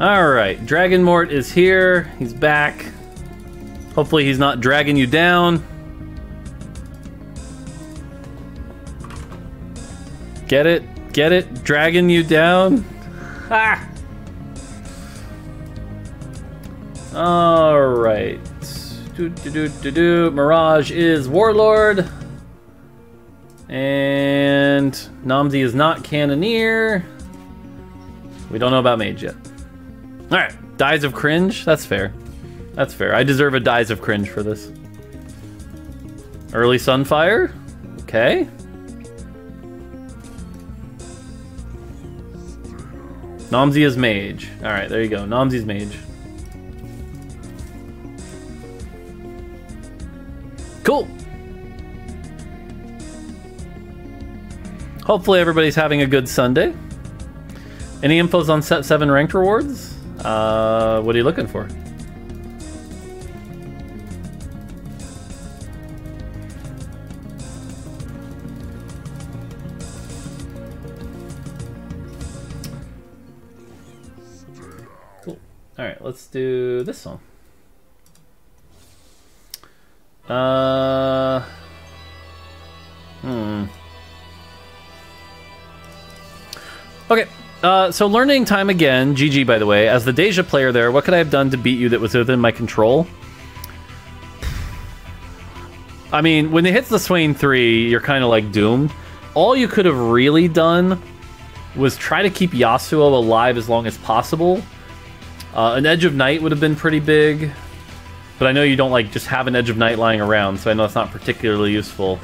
All right, Dragon Mort is here. He's back. Hopefully, he's not dragging you down. Get it? Get it? Dragging you down? Ha! All right. Do, do, do, do, do. Mirage is Warlord. And Nomsy is not Cannoneer. We don't know about Mage yet. All right. Dies of Cringe. That's fair. That's fair. I deserve a Dies of Cringe for this. Early Sunfire. Okay. Nomsy is Mage. All right, there you go. Nomsy's Mage. Cool. Hopefully everybody's having a good Sunday. Any infos on set 7 ranked rewards? Uh, what are you looking for? Cool. Alright, let's do this one. Uh. Hmm. Okay. Uh, so learning time again. GG, by the way. As the Deja player there, what could I have done to beat you that was within my control? I mean, when it hits the Swain 3, you're kind of like doomed. All you could have really done was try to keep Yasuo alive as long as possible. Uh, an Edge of Night would have been pretty big. But I know you don't like just have an Edge of Night lying around, so I know it's not particularly useful.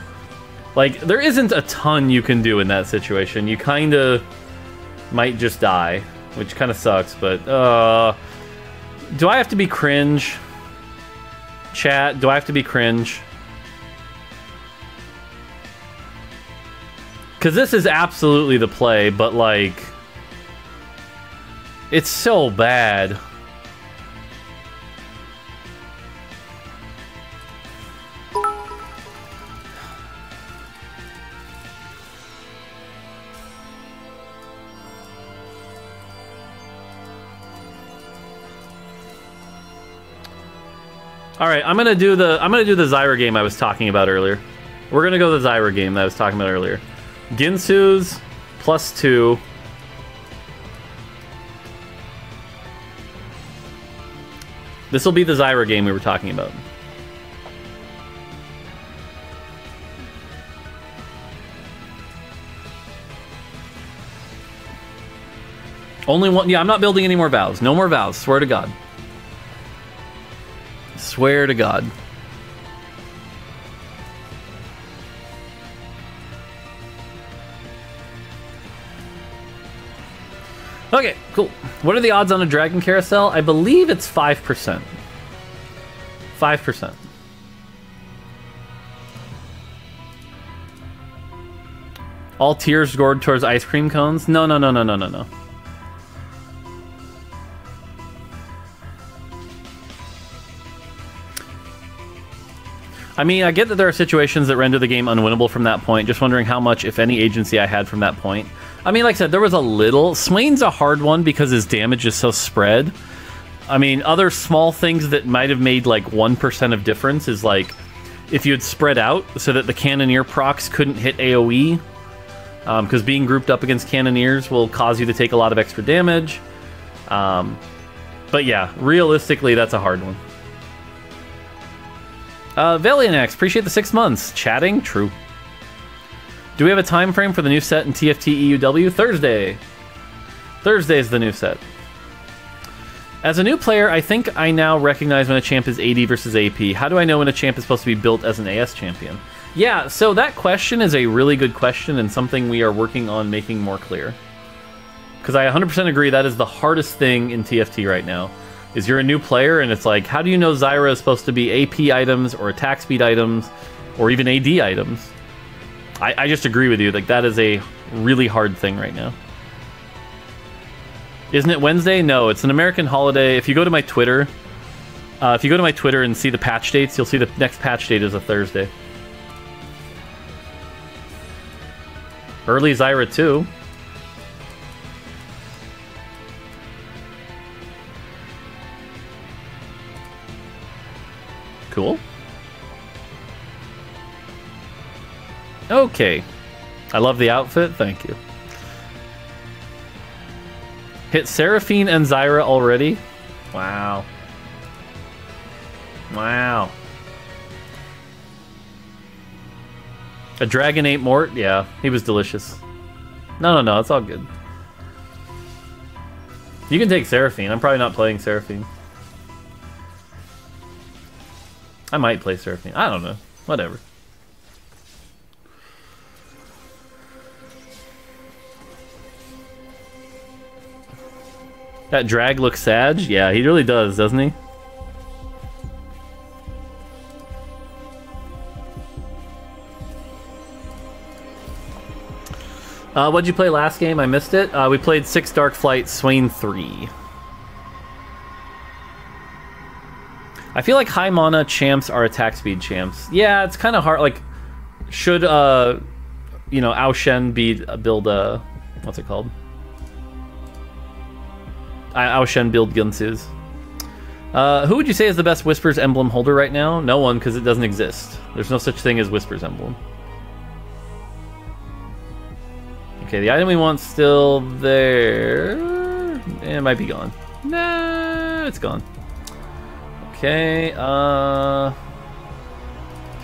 Like, there isn't a ton you can do in that situation. You kind of might just die, which kind of sucks, but, uh... Do I have to be cringe? Chat, do I have to be cringe? Because this is absolutely the play, but, like... It's so bad. All right, I'm gonna do the I'm gonna do the Zyra game I was talking about earlier. We're gonna go the Zyra game that I was talking about earlier. Guinsoo's plus two. This will be the Zyra game we were talking about. Only one. Yeah, I'm not building any more vows. No more vows. Swear to God. Swear to God. Okay, cool. What are the odds on a dragon carousel? I believe it's 5%. 5%. All tears scored towards ice cream cones? No, no, no, no, no, no, no. I mean, I get that there are situations that render the game unwinnable from that point. Just wondering how much, if any, agency I had from that point. I mean, like I said, there was a little. Swain's a hard one because his damage is so spread. I mean, other small things that might have made like 1% of difference is like if you had spread out so that the Cannoneer procs couldn't hit AoE, because um, being grouped up against Cannoneers will cause you to take a lot of extra damage. Um, but yeah, realistically, that's a hard one. Uh, Valianax, appreciate the six months. Chatting? True. Do we have a time frame for the new set in TFT EUW? Thursday. Thursday is the new set. As a new player, I think I now recognize when a champ is AD versus AP. How do I know when a champ is supposed to be built as an AS champion? Yeah, so that question is a really good question and something we are working on making more clear. Because I 100% agree that is the hardest thing in TFT right now is you're a new player and it's like, how do you know Zyra is supposed to be AP items or attack speed items or even AD items? I, I just agree with you. Like, that is a really hard thing right now. Isn't it Wednesday? No, it's an American holiday. If you go to my Twitter, uh, if you go to my Twitter and see the patch dates, you'll see the next patch date is a Thursday. Early Zyra too. Cool. Okay. I love the outfit. Thank you. Hit Seraphine and Zyra already? Wow. Wow. A Dragon ate Mort? Yeah, he was delicious. No, no, no, it's all good. You can take Seraphine. I'm probably not playing Seraphine. I might play Seraphine. I don't know. Whatever. That drag looks sad? Yeah, he really does, doesn't he? Uh, what'd you play last game? I missed it. Uh, we played Six Dark Flight Swain 3. I feel like high mana champs are attack speed champs. Yeah, it's kind of hard. Like, should, uh, you know, Ao Shin be, uh, build a, what's it called? Ao Shin build Guinsoo's. Uh, who would you say is the best Whispers emblem holder right now? No one, because it doesn't exist. There's no such thing as Whispers emblem. Okay, the item we want still there. It might be gone. Nah, it's gone. Okay, uh...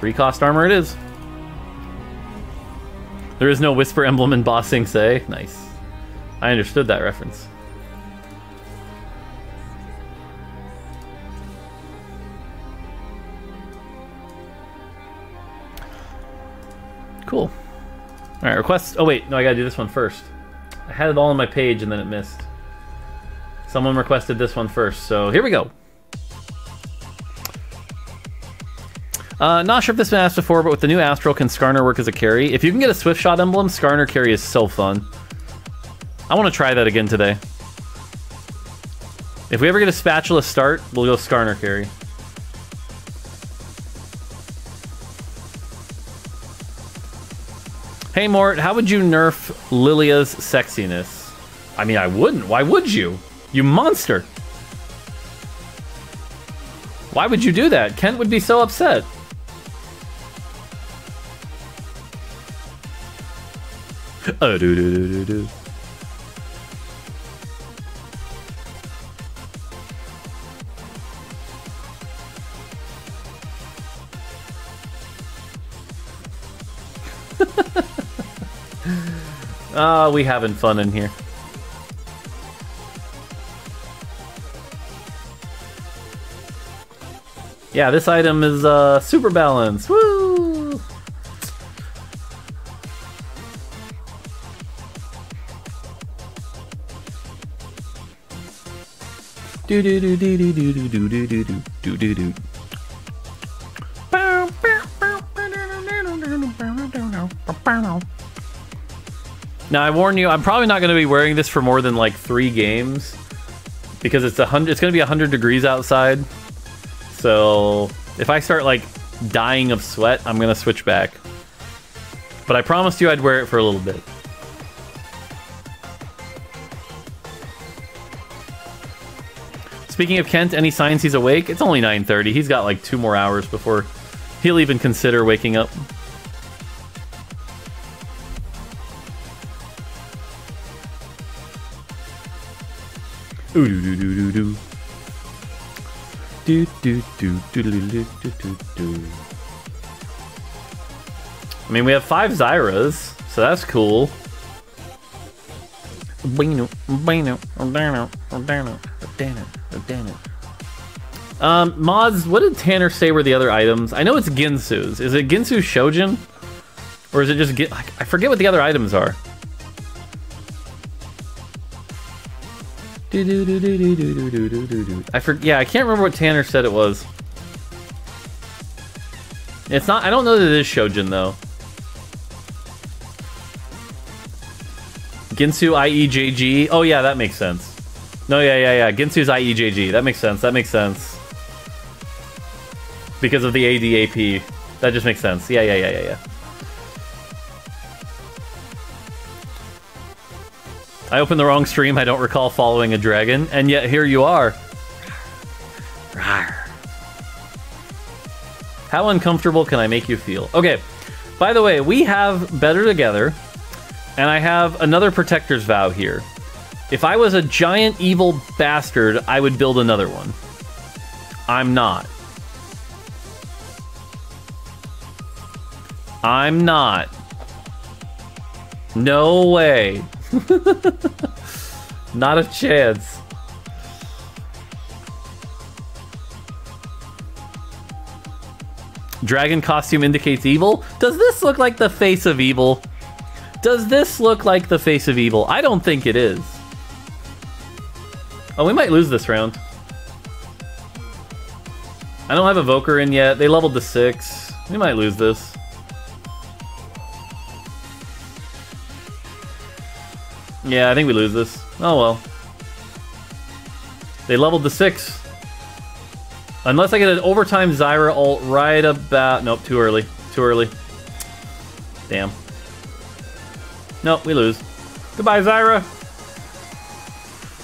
Three cost armor it is. There is no Whisper emblem in Ba Sing Se. Nice. I understood that reference. Cool. Alright, request... Oh wait, no, I gotta do this one first. I had it all on my page and then it missed. Someone requested this one first, so here we go. Uh, not sure if this has been asked before, but with the new Astral, can Skarner work as a carry? If you can get a Swift Shot emblem, Skarner carry is so fun. I want to try that again today. If we ever get a Spatula start, we'll go Skarner carry. Hey Mort, how would you nerf Lilia's sexiness? I mean, I wouldn't. Why would you? You monster. Why would you do that? Kent would be so upset. Oh, do do do do do. Ah, we having fun in here. Yeah, this item is uh, super balanced. Woo! Do do do do do do do do do do do do do. Now I warn you, I'm probably not going to be wearing this for more than like three games because it's a hundred. It's going to be hundred degrees outside. So if I start like dying of sweat, I'm going to switch back. But I promised you I'd wear it for a little bit. Speaking of Kent, any signs he's awake? It's only 9.30. He's got like two more hours before he'll even consider waking up. Ooh, do, do, do, do, do. Do, do, do, do, do, do, do, do. I mean, we have five Zyras, so that's cool. Bino, bino, ordano, ordano damn it. Oh, damn it. Um, mods, what did Tanner say were the other items? I know it's Guinsoo's. Is it Guinsoo Shojin? Or is it just... Gin I forget what the other items are. Do, do, do, I for yeah, I can't remember what Tanner said it was. It's not. I don't know that it is Shojin though. Ginsu IEJG. Oh yeah, that makes sense. No, yeah, yeah, yeah. Guinsoo's IEJG. That makes sense. That makes sense. Because of the ADAP. That just makes sense. Yeah, yeah, yeah, yeah, yeah. I opened the wrong stream. I don't recall following a dragon, and yet here you are. How uncomfortable can I make you feel? Okay, by the way, we have Better Together, and I have another Protector's Vow here. If I was a giant evil bastard, I would build another one. I'm not. I'm not. No way. not a chance. Dragon costume indicates evil? Does this look like the face of evil? Does this look like the face of evil? I don't think it is. Oh, we might lose this round. I don't have Evoker in yet. They leveled to 6. We might lose this. Yeah, I think we lose this. Oh well. They leveled to 6. Unless I get an overtime Zyra ult right about... Nope, too early. Too early. Damn. Nope, we lose. Goodbye, Zyra!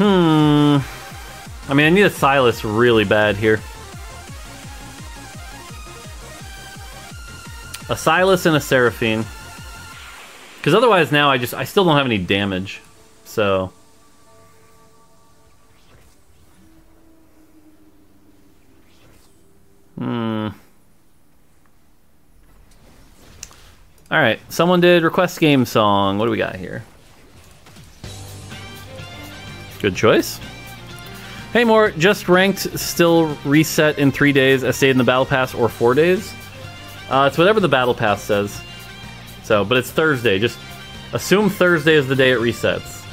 Hmm. I mean, I need a Sylas really bad here. A Sylas and a Seraphine. Because otherwise now I just, I still don't have any damage. So... Hmm. Alright, someone did request game song. What do we got here? Good choice. Hey, more just ranked, still reset in three days, I stayed in the battle pass, or four days. Uh, it's whatever the battle pass says. So, but it's Thursday. Just assume Thursday is the day it resets.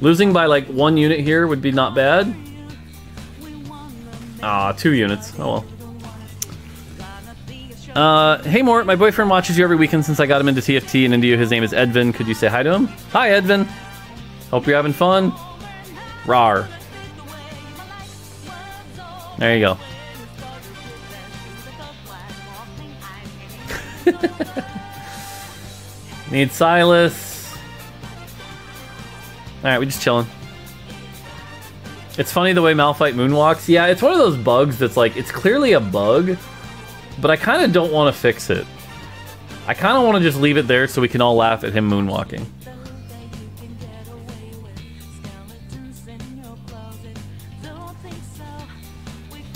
Losing by like one unit here would be not bad. Ah, two units. Oh well. Uh, hey Mort, my boyfriend watches you every weekend since I got him into TFT and into you. His name is Edvin. Could you say hi to him? Hi, Edvin. Hope you're having fun. Rar. There you go. Need Silas. Alright, we're just chilling. It's funny the way Malphite moonwalks. Yeah, it's one of those bugs that's like, it's clearly a bug, but I kind of don't want to fix it. I kind of want to just leave it there so we can all laugh at him moonwalking.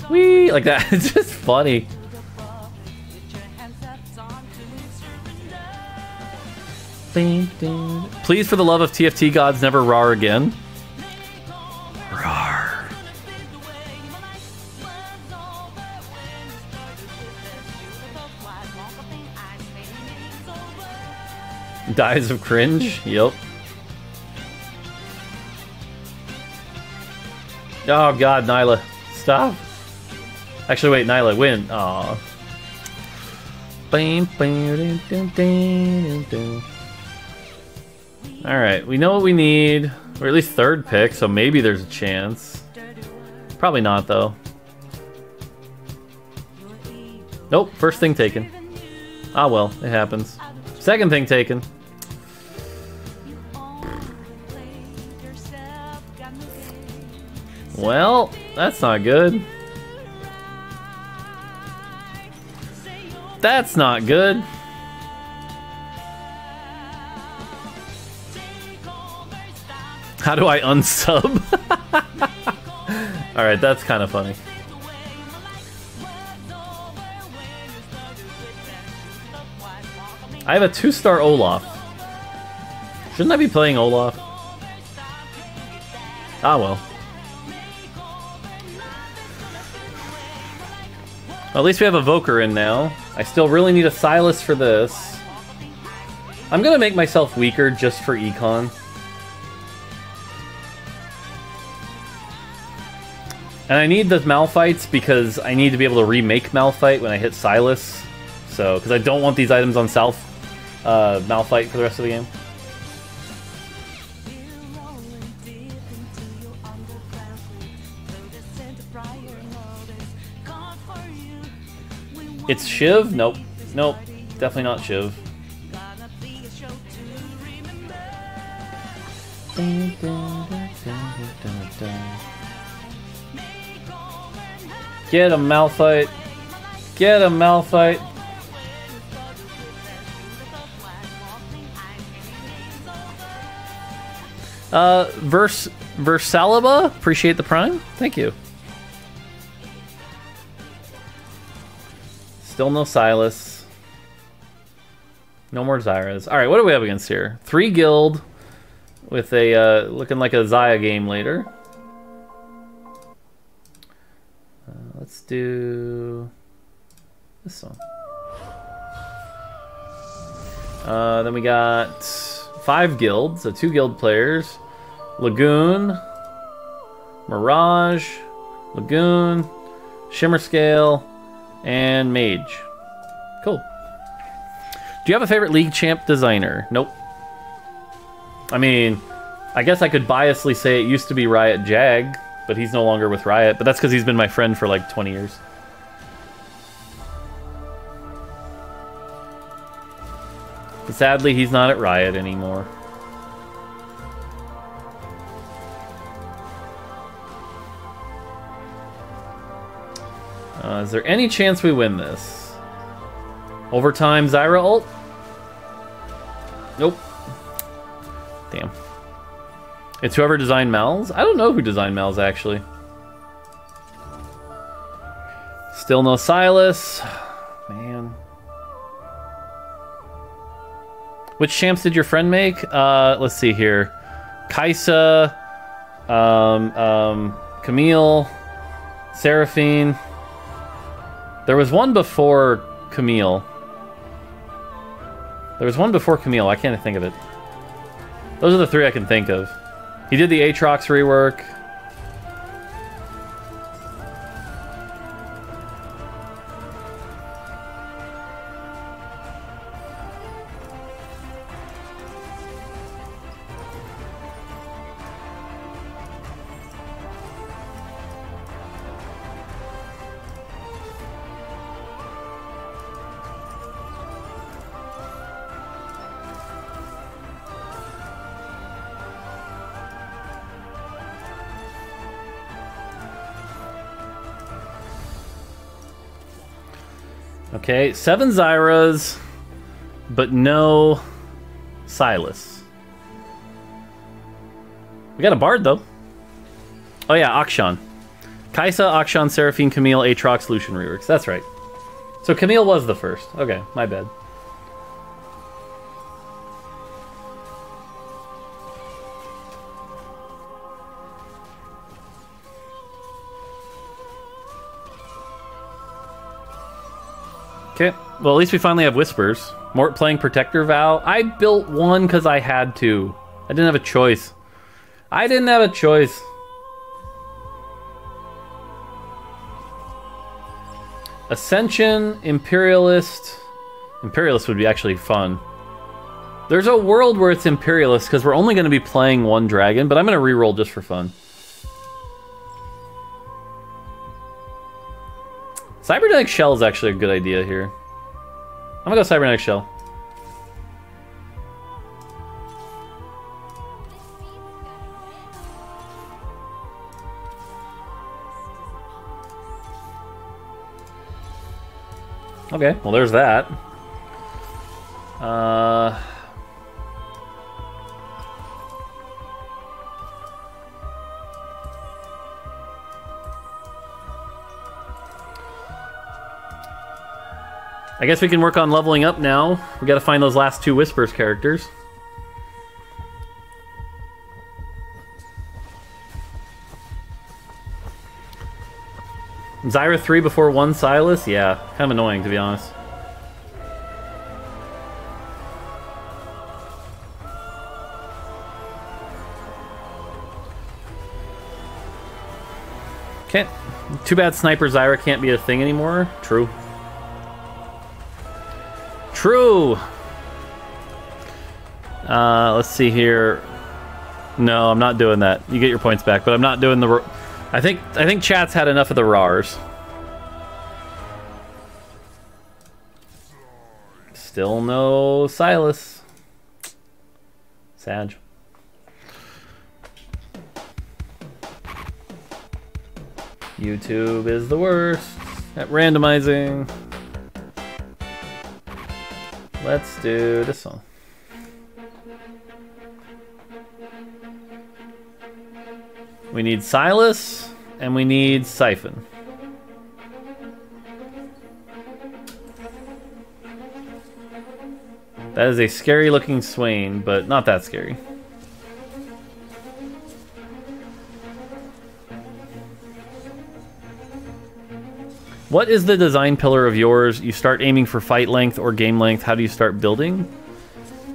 Wee! Like that. It's just funny. Please, for the love of TFT gods, never rar again. Rar. Dies of cringe? Yep. Oh god, Nyla. Stop. Actually, wait, Nyla, win. Aw. Alright, we know what we need. Or at least third pick, so maybe there's a chance. Probably not, though. Nope, first thing taken. Ah well, it happens. Second thing taken. Well, that's not good. That's not good. How do I unsub? Alright, that's kind of funny. I have a two-star Olaf. Shouldn't I be playing Olaf? Ah well. Well, at least we have a Voker in now. I still really need a Sylas for this. I'm gonna make myself weaker just for econ. And I need the Malphites because I need to be able to remake Malphite when I hit Sylas. So, because I don't want these items on South uh, Malphite for the rest of the game. It's Shiv? Nope. Nope. Definitely not Shiv. Get a Malphite. Get a Malphite. Uh, Vers Versaliba, appreciate the prime. Thank you. Still no Sylas. No more Zyras. All right, what do we have against here? Three guild with a uh, looking like a Xayah game later. Uh, let's do this one. Uh, then we got five guilds, so two guild players. Lagoon, Mirage, Lagoon, Shimmer Scale, and Mage. Cool. Do you have a favorite League Champ designer? Nope. I mean, I guess I could biasly say it used to be Riot Jag, but he's no longer with Riot. But that's because he's been my friend for like 20 years. But sadly, he's not at Riot anymore. Uh, is there any chance we win this? Overtime Zyra ult? Nope. Damn. It's whoever designed Mal's? I don't know who designed Mal's, actually. Still no Sylas. Man. Which champs did your friend make? Uh, let's see here. Kai'Sa, um, um, Camille, Seraphine. There was one before Camille. There was one before Camille. I can't think of it. Those are the three I can think of. He did the Aatrox rework. Okay, seven Zyras, but no Sylas. We got a Bard, though. Oh, yeah, Akshan. Kai'Sa, Akshan, Seraphine, Camille, Aatrox, Lucian reworks. That's right. So Camille was the first. Okay, my bad. Okay, well at least we finally have Whispers. Mort playing Protector Vow. I built one because I had to. I didn't have a choice. I didn't have a choice. Ascension, Imperialist. Imperialist would be actually fun. There's a world where it's Imperialist because we're only going to be playing one dragon, but I'm going to re-roll just for fun. Cybernetic Shell is actually a good idea here. I'm gonna go Cybernetic Shell. Okay, well there's that. Uh... I guess we can work on leveling up now. We gotta find those last two Whispers characters. Zyra 3 before 1 Sylas? Yeah, kind of annoying to be honest. Can't. Too bad Sniper Zyra can't be a thing anymore. True. True! Uh, let's see here. No, I'm not doing that. You get your points back, but I'm not doing the... I think I think chat's had enough of the RARs. Still no Sylas. Sag. YouTube is the worst at randomizing. Let's do this one. We need Sylas, and we need Siphon. That is a scary looking Swain, but not that scary. What is the design pillar of yours? You start aiming for fight length or game length. How do you start building?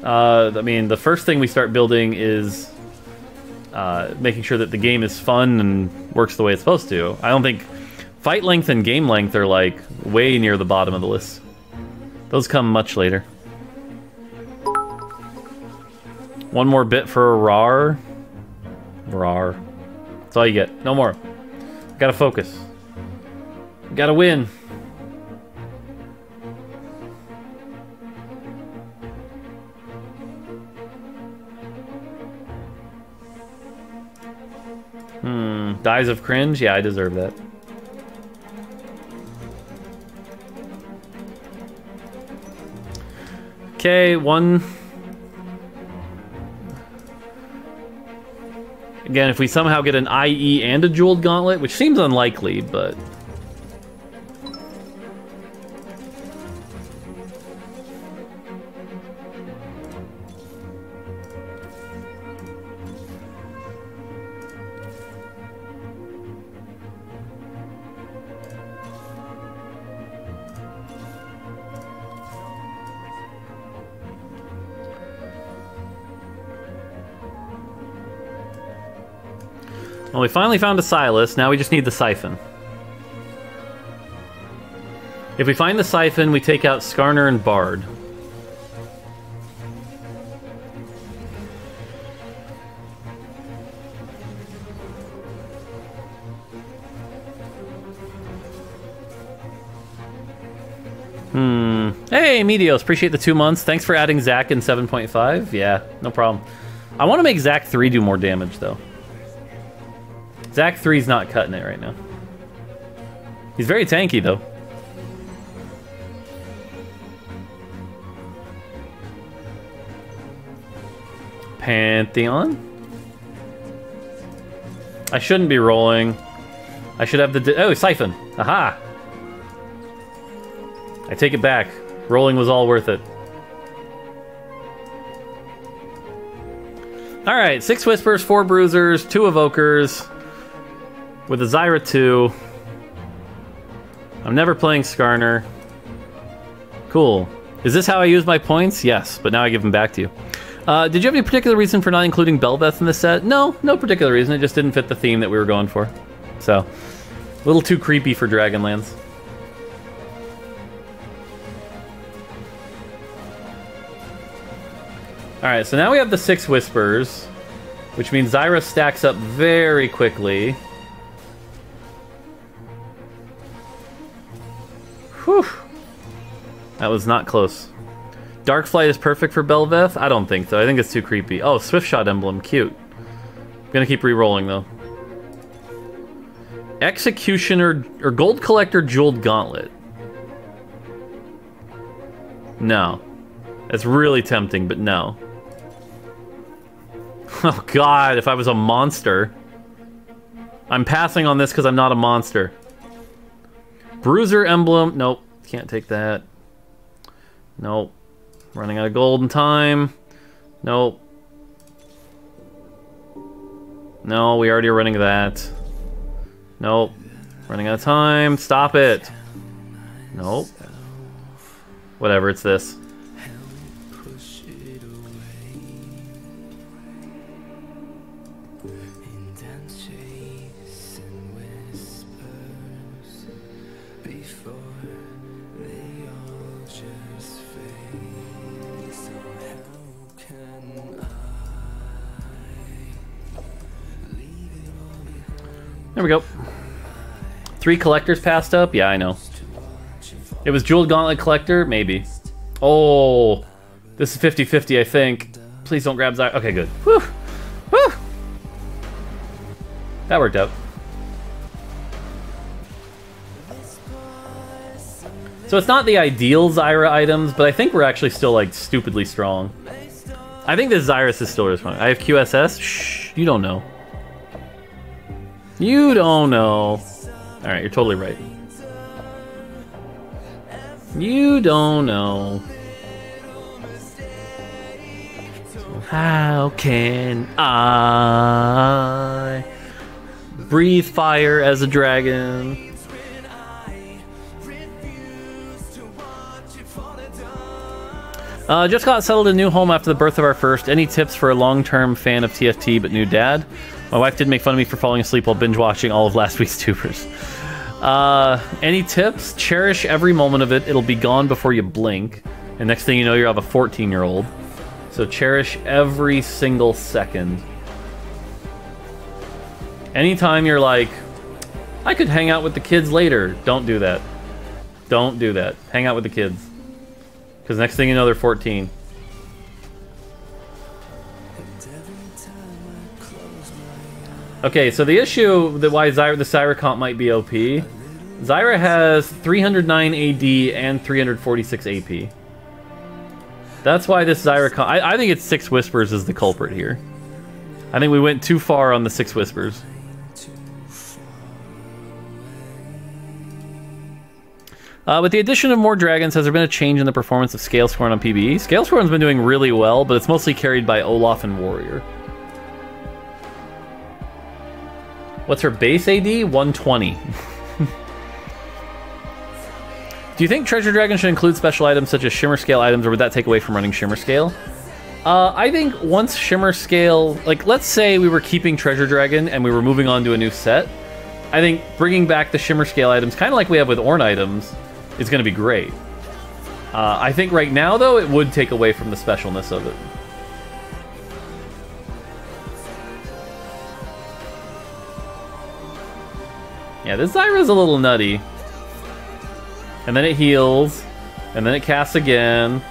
Uh, I mean, the first thing we start building is uh, making sure that the game is fun and works the way it's supposed to. I don't think fight length and game length are like way near the bottom of the list. Those come much later. One more bit for a RAR. RAR. That's all you get. No more. Gotta focus. Gotta win. Hmm. Dies of cringe? Yeah, I deserve that. Okay, one. Again, if we somehow get an IE and a jeweled gauntlet, which seems unlikely, but we finally found a Sylas, Now we just need the Siphon. If we find the Siphon, we take out Skarner and Bard. Hmm. Hey, Medios, appreciate the two months. Thanks for adding Zac in 7.5. Yeah, no problem. I want to make Zac 3 do more damage, though. Zac 3's not cutting it right now. He's very tanky, though. Pantheon? I shouldn't be rolling. I should have the... Oh, Siphon. Aha! I take it back. Rolling was all worth it. Alright, six Whispers, four Bruisers, two Evokers, with a Zyra 2. I'm never playing Skarner. Cool. Is this how I use my points? Yes, but now I give them back to you. Uh, did you have any particular reason for not including Bel'Veth in the set? No, no particular reason. It just didn't fit the theme that we were going for. So, a little too creepy for Dragonlands. Alright, so now we have the six Whispers, which means Zyra stacks up very quickly. Whew. That was not close. Dark Flight is perfect for Bel'Veth? I don't think so. I think it's too creepy. Oh, Swift Shot emblem. Cute. I'm gonna keep re-rolling, though. Executioner... Or Gold Collector Jeweled Gauntlet. No. That's really tempting, but no. Oh god, if I was a monster. I'm passing on this because I'm not a monster. Bruiser emblem. Nope. Can't take that. Nope. Running out of golden time. Nope. No, we already are running that. Nope. Running out of time. Stop it. Nope. Whatever, it's this. There we go. Three collectors passed up? Yeah, I know. It was Jeweled Gauntlet Collector? Maybe. Oh, this is 50-50, I think. Please don't grab Zyra. Okay, good. Whew. Whew. That worked out. So it's not the ideal Zyra items, but I think we're actually still, like, stupidly strong. I think this Zyrus is still strong. I have QSS? Shh, you don't know. You don't know. Alright, you're totally right. You don't know. How can I breathe fire as a dragon? Uh, just got settled in a new home after the birth of our first. Any tips for a long-term fan of TFT but new dad? My wife did make fun of me for falling asleep while binge watching all of last week's tubers. Uh, any tips? Cherish every moment of it. It'll be gone before you blink. And next thing you know, you have a 14 year old. So cherish every single second. Anytime you're like, I could hang out with the kids later, don't do that. Don't do that. Hang out with the kids. Because next thing you know, they're 14. Okay, so the issue that why Zyra, the Zyra comp might be OP, Zyra has 309 AD and 346 AP. That's why this Zyra comp, I, I think it's Six Whispers is the culprit here. I think we went too far on the Six Whispers. Uh, with the addition of more dragons, has there been a change in the performance of Scalescorn on PBE? Scalescorn's been doing really well, but it's mostly carried by Olaf and Warrior. What's her base AD? 120. Do you think Treasure Dragon should include special items such as Shimmer Scale items, or would that take away from running Shimmer Scale? Uh, I think once Shimmer Scale, like let's say we were keeping Treasure Dragon and we were moving on to a new set, I think bringing back the Shimmer Scale items, kind of like we have with Ornn items, is going to be great. Uh, I think right now, though, it would take away from the specialness of it. Yeah, this Zyra's a little nutty. And then it heals. And then it casts again.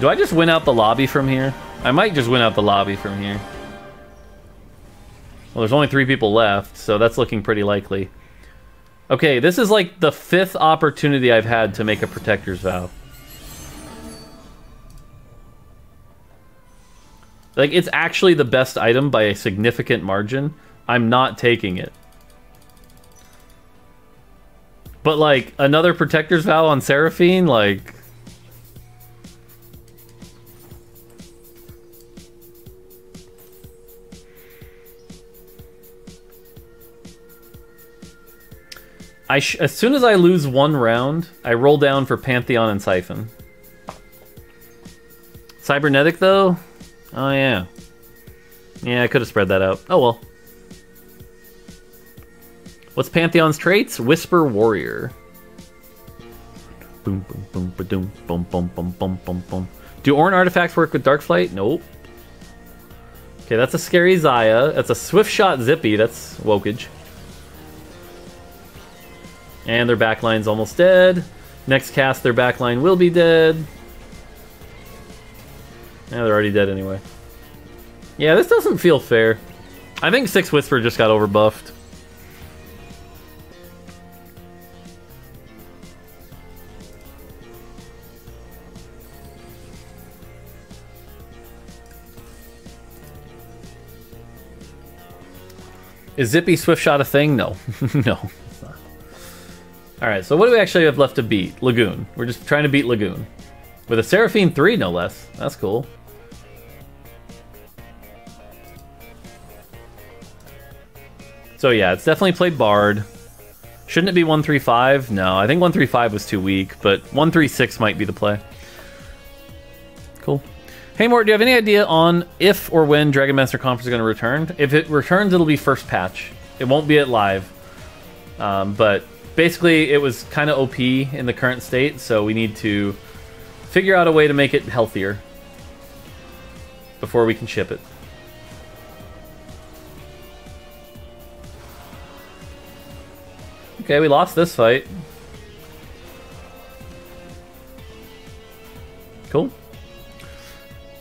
Do I just win out the lobby from here? I might just win out the lobby from here. Well, there's only three people left, so that's looking pretty likely. Okay, this is like the fifth opportunity I've had to make a Protector's Vow. Like, it's actually the best item by a significant margin. I'm not taking it. But like another Protector's Vow on Seraphine, like I as soon as I lose one round, I roll down for Pantheon and Siphon. Cybernetic though? Oh yeah. Yeah, I could have spread that out. Oh well. What's Pantheon's traits? Whisper Warrior. Boom, boom, boom, ba doom, boom, boom, boom, boom, boom, boom. Do Ornn artifacts work with Darkflight? Nope. Okay, that's a scary Xayah. That's a Swift Shot Zippy. That's Wokage. And their backline's almost dead. Next cast, their backline will be dead. Yeah, they're already dead anyway. Yeah, this doesn't feel fair. I think Six Whisper just got overbuffed. Is Zippy Swift Shot a thing? No. no. Alright, so what do we actually have left to beat? Lagoon. We're just trying to beat Lagoon. With a Seraphine 3, no less. That's cool. So yeah, it's definitely played Bard. Shouldn't it be 135? No, I think 135 was too weak, but 136 might be the play. Cool. Hey Mort, do you have any idea on if or when Dragonmancer Conference is going to return? If it returns, it'll be first patch. It won't be at live. Um, but basically, it was kind of OP in the current state, so we need to figure out a way to make it healthier before we can ship it. Okay, we lost this fight. Cool.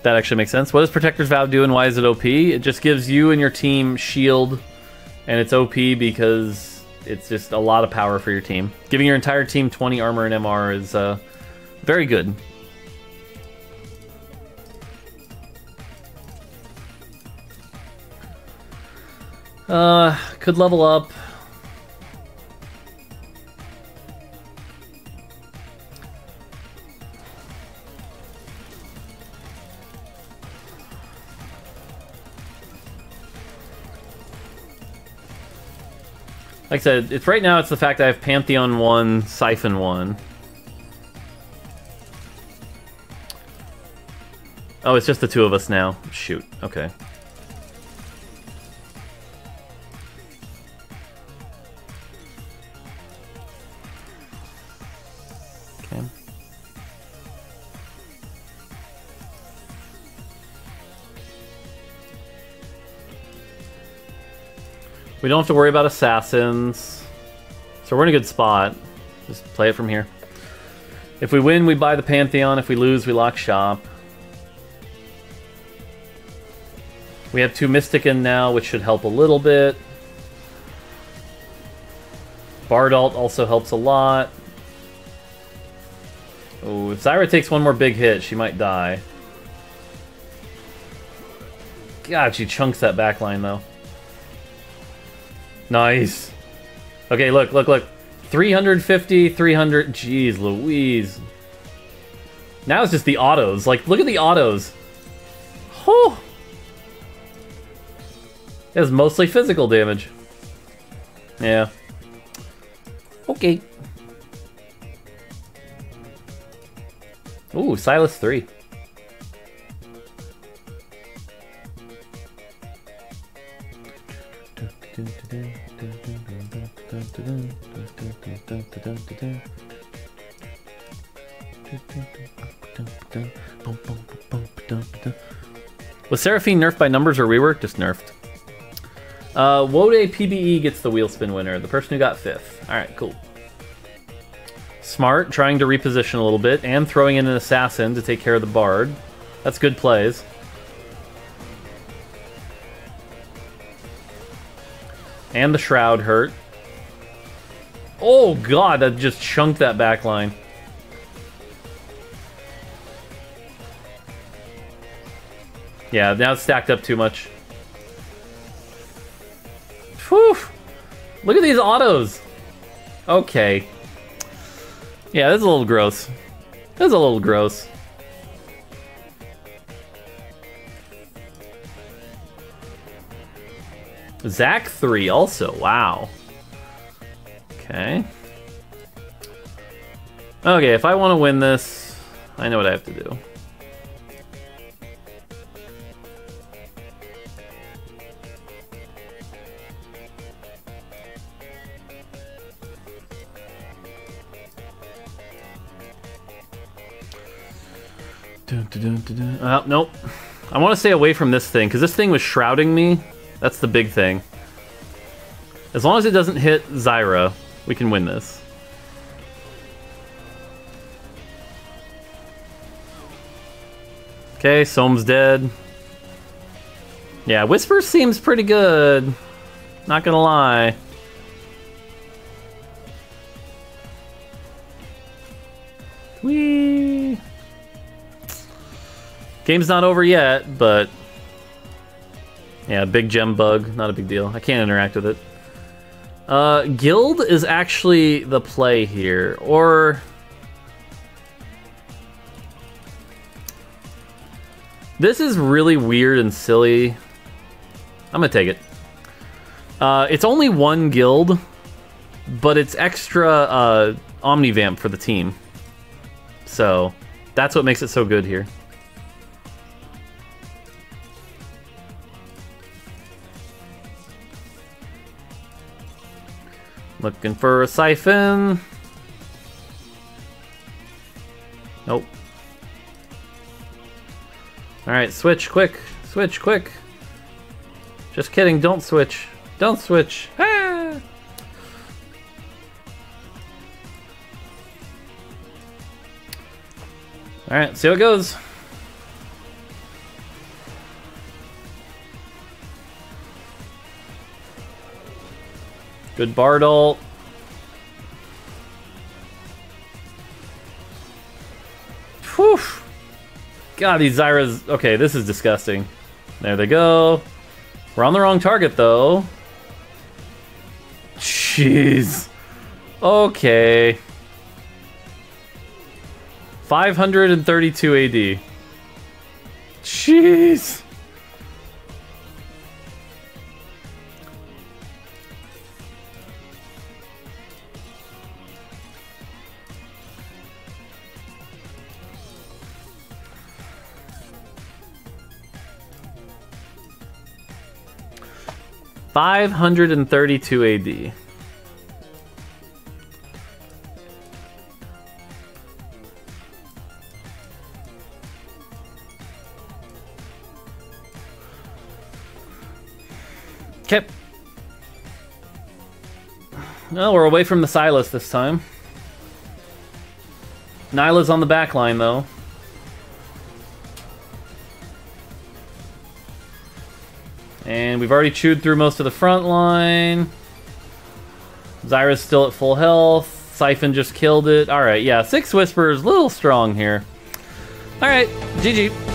That actually makes sense. What does Protector's Vow do and why is it OP? It just gives you and your team shield, and it's OP because it's just a lot of power for your team. Giving your entire team 20 armor and MR is uh, very good. Uh, could level up. Like I said, it's right now it's the fact I have Pantheon 1, Sy'fen 1. Oh, it's just the two of us now. Shoot. Okay. We don't have to worry about assassins. So we're in a good spot. Just play it from here. If we win, we buy the Pantheon. If we lose, we lock shop. We have two Mystic in now, which should help a little bit. Bardalt also helps a lot. Oh, if Zyra takes one more big hit, she might die. God, she chunks that backline, though. Nice. Okay, look, look, look. 350, 300. Jeez Louise. Now it's just the autos. Like, look at the autos. Oh. It has mostly physical damage. Yeah. Okay. Ooh, Sylas 3. Was Seraphine nerfed by numbers or rework? Just nerfed. Uh, Wode PBE gets the wheel spin winner, the person who got fifth. Alright, cool. Smart, trying to reposition a little bit, and throwing in an assassin to take care of the bard. That's good plays. And the shroud hurt. Oh god, that just chunked that back line. Yeah, now it's stacked up too much. Whew! Look at these autos! Okay. Yeah, this is a little gross. This is a little gross. Zac 3 also, wow. Okay. Okay, if I want to win this, I know what I have to do. Dun, dun, dun, uh, nope. I want to stay away from this thing, because this thing was shrouding me. That's the big thing. As long as it doesn't hit Zyra, we can win this. Okay, Soam's dead. Yeah, Whisper seems pretty good. Not gonna lie. Whee! Game's not over yet, but... Yeah, big gem bug, not a big deal. I can't interact with it. Uh, Guild is actually the play here, or... This is really weird and silly. I'm gonna take it. Uh, it's only one guild, but it's extra uh, Omnivamp for the team. So, that's what makes it so good here. Looking for a Sy'fen. Nope. Alright, switch, quick. Switch, quick. Just kidding, don't switch. Don't switch. Alright, see how it goes. Good Bardol. Whew. God, these Zyras... Okay, this is disgusting. There they go. We're on the wrong target, though. Jeez. Okay. 532 AD. Jeez. Five hundred and thirty-two AD. Okay. Well, we're away from the Sylas this time. Nilah's on the back line, though. And we've already chewed through most of the front line. Zyra's still at full health. Sy'fen just killed it. Alright, yeah, six Whispers, a little strong here. Alright, GG.